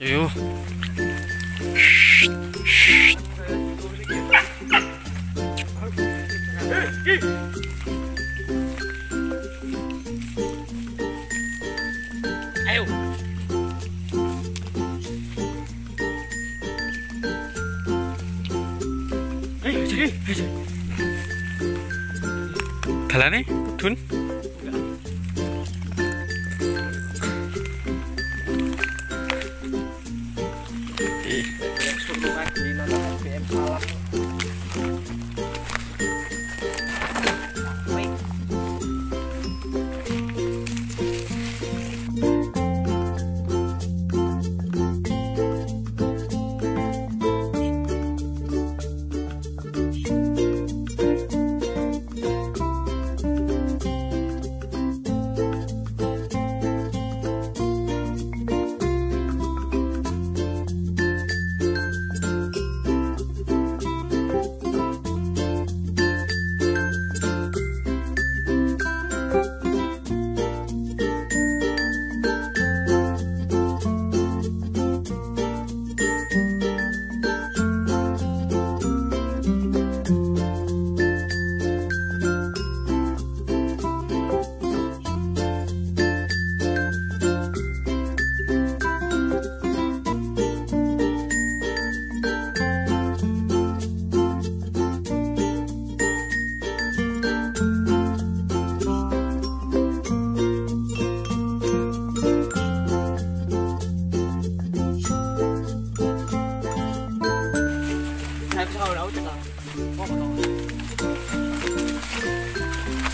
요요 아유 갈라네? 둔? Dun. Sulungan di nama SPM Salam.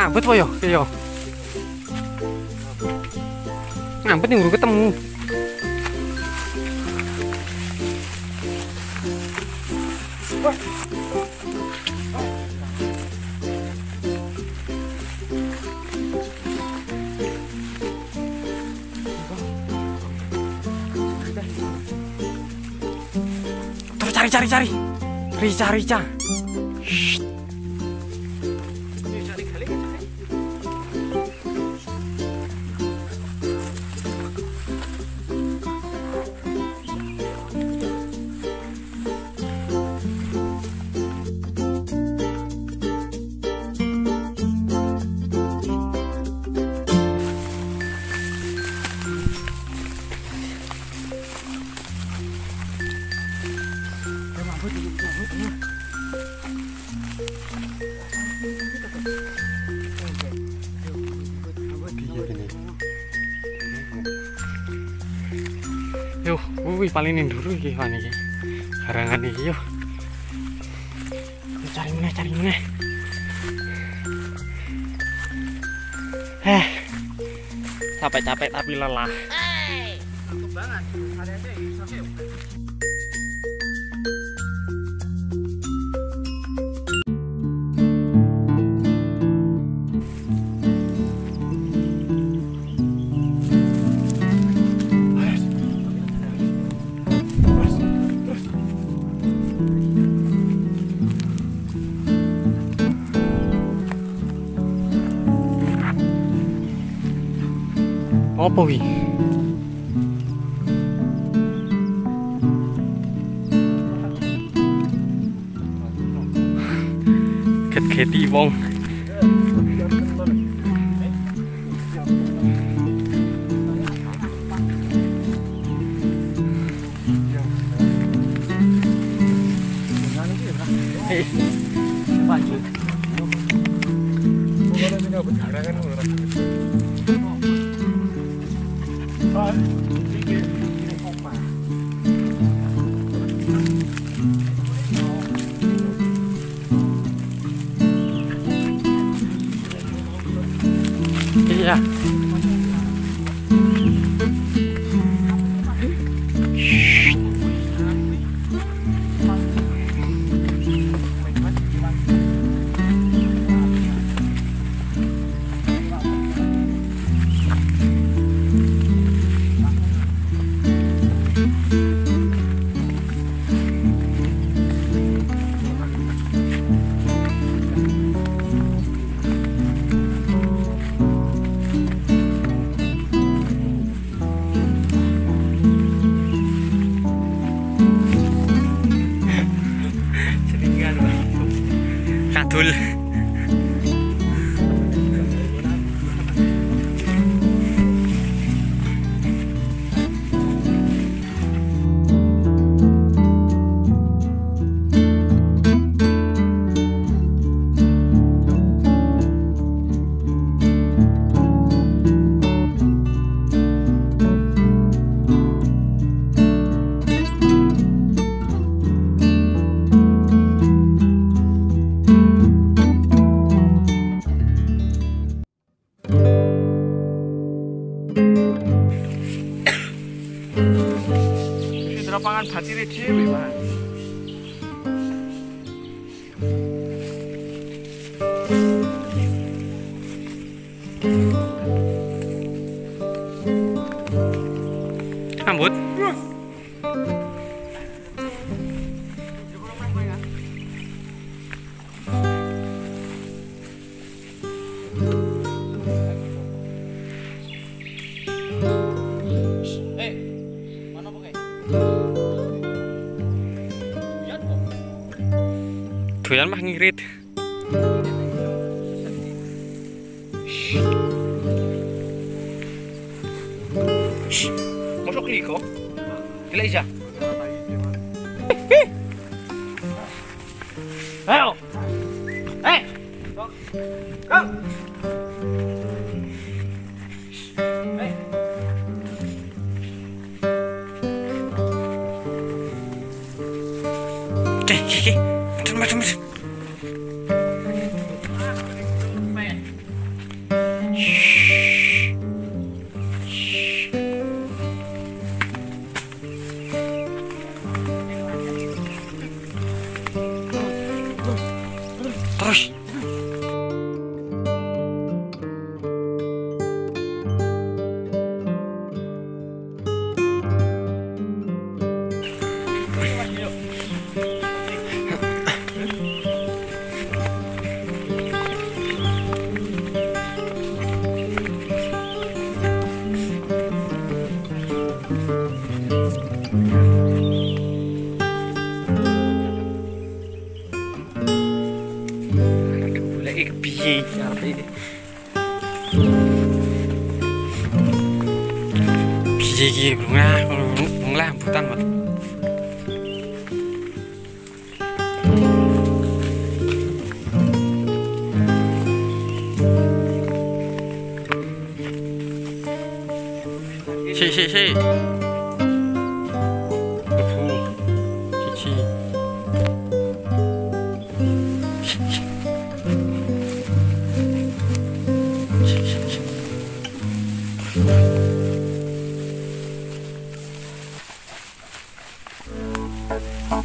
Ngambet po yo, yo. Ngambet nih baru ketemu. Terus cari cari cari. Rica Rica. Yo, wih paling dulu iki wan iki. Garangan iki yo. Cari meneh, cari meneh. Eh. Capek-capek tapi lelah. Ada aja opowi khét khét Wong. cool. Batire dhewe, Mas. Rambut. Eh, mana pakai? Doyan mah ngirit. Masuk liko. Gila Iza. Ayo. Eh. Kang. एक भी यहाँ पे gì gì cũng ra cũng làm phụ tăng mà Sí, sí, sí. 응?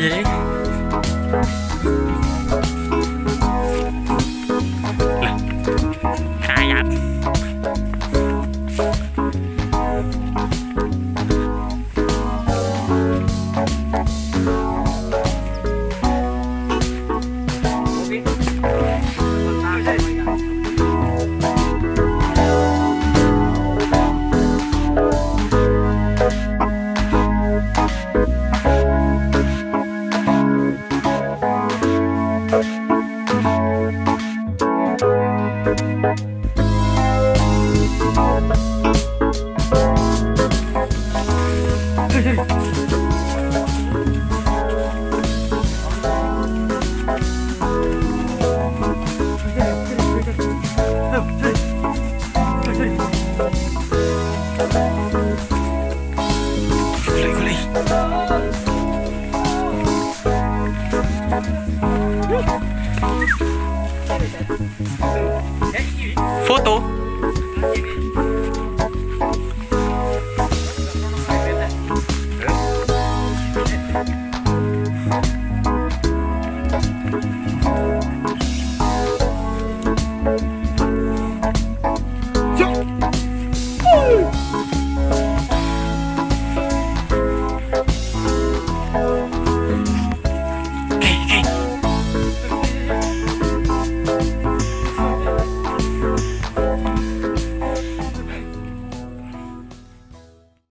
Yeah. photo。